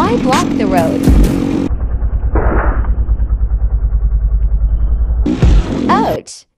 Why block the road? Ouch!